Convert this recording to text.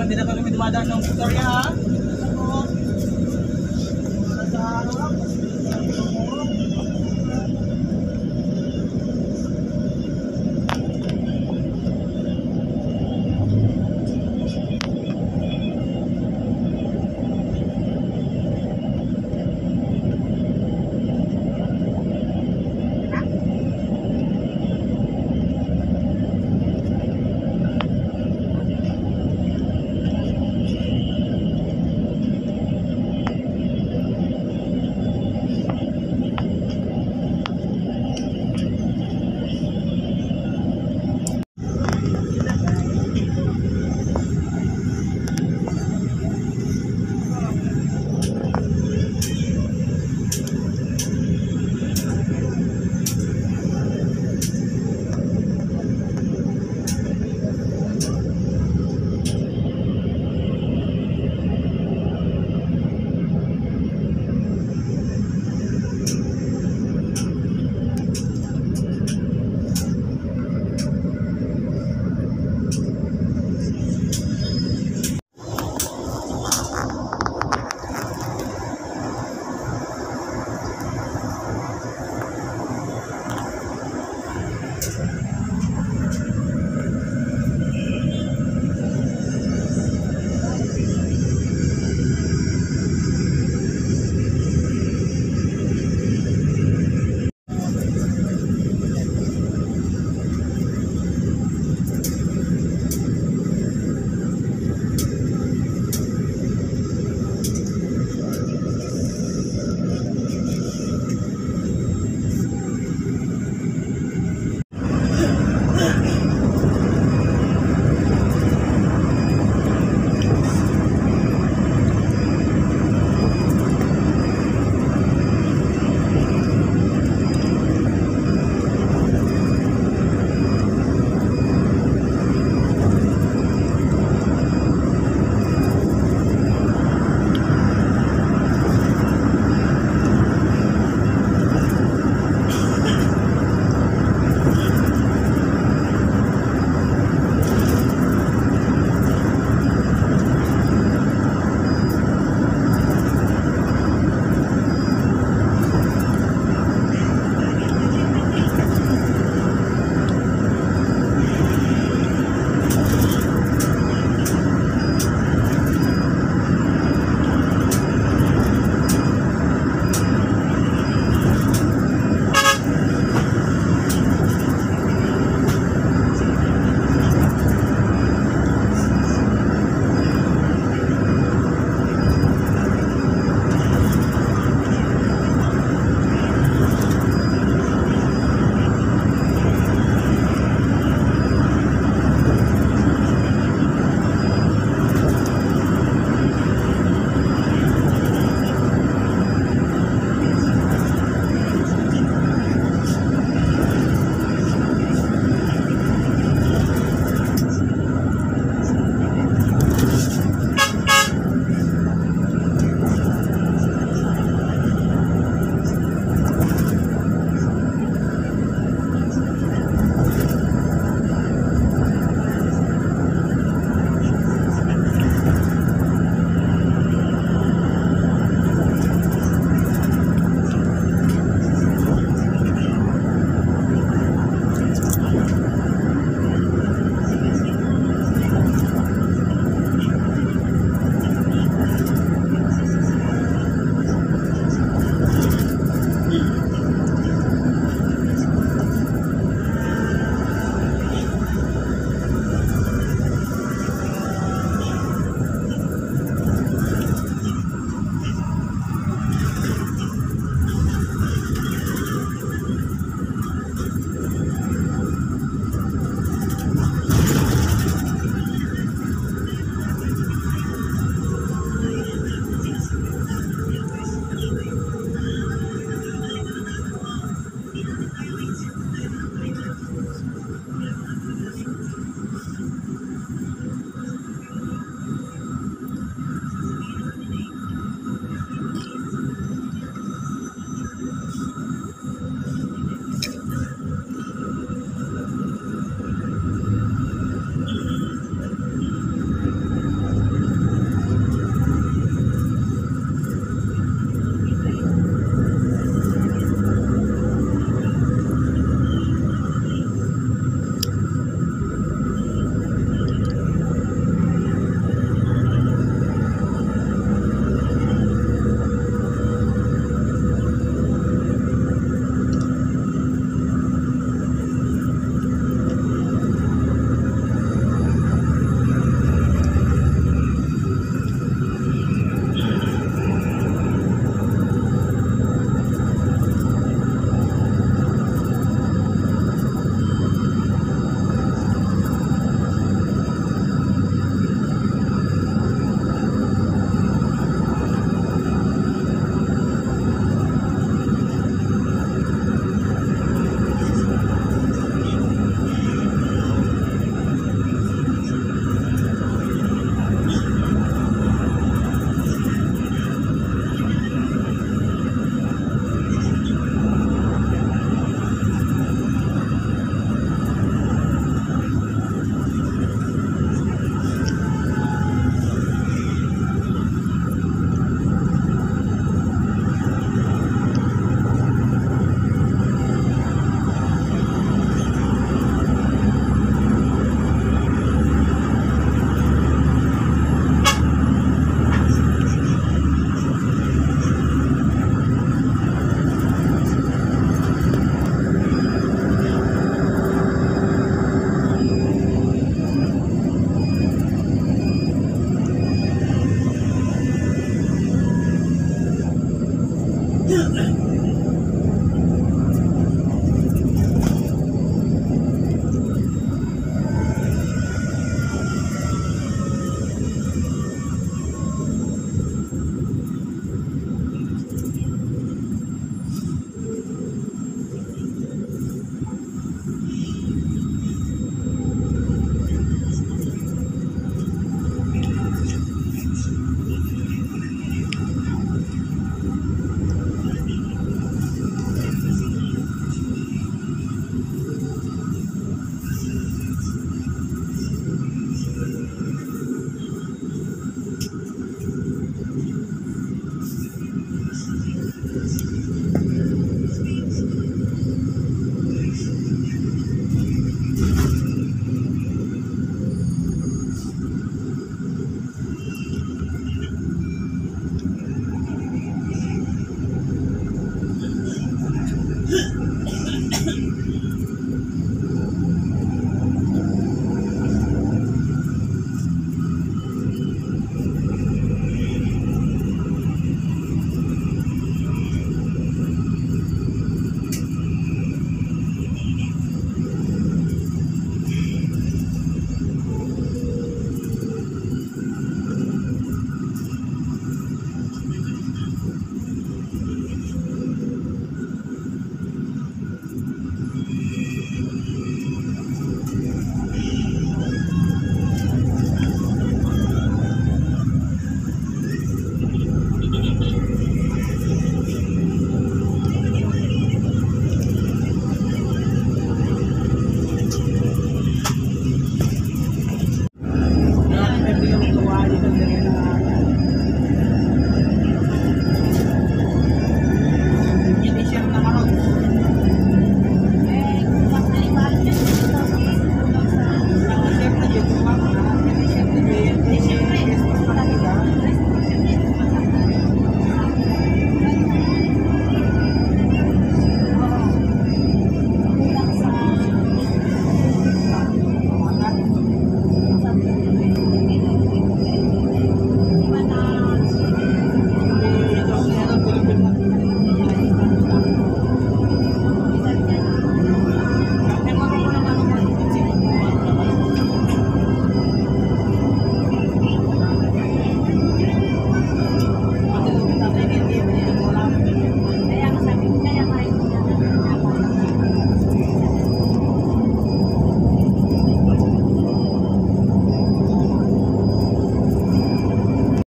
Hindi na kami dumadaan ng tutorial ha.